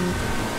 Mm-hmm.